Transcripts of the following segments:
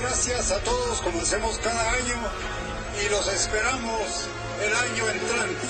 gracias a todos, comencemos cada año y los esperamos el año entrante.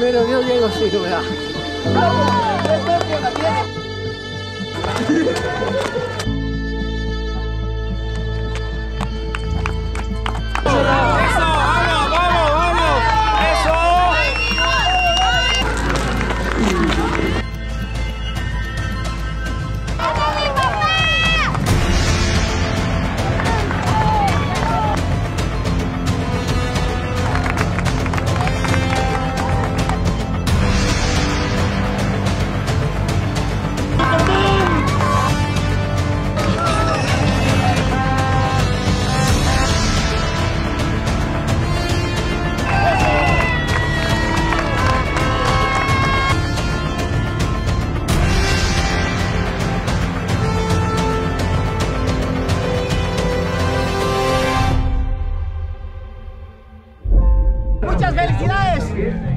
Pero yo llego sí, ¿verdad? Muchas felicidades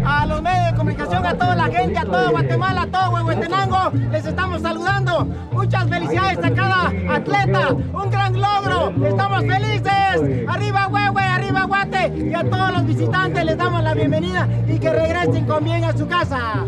a los medios de comunicación, a toda la gente, a todo Guatemala, a todo Huehuetenango. Les estamos saludando. Muchas felicidades a cada atleta. Un gran logro. Estamos felices. Arriba Huehue, arriba Guate. Y a todos los visitantes les damos la bienvenida y que regresen con bien a su casa.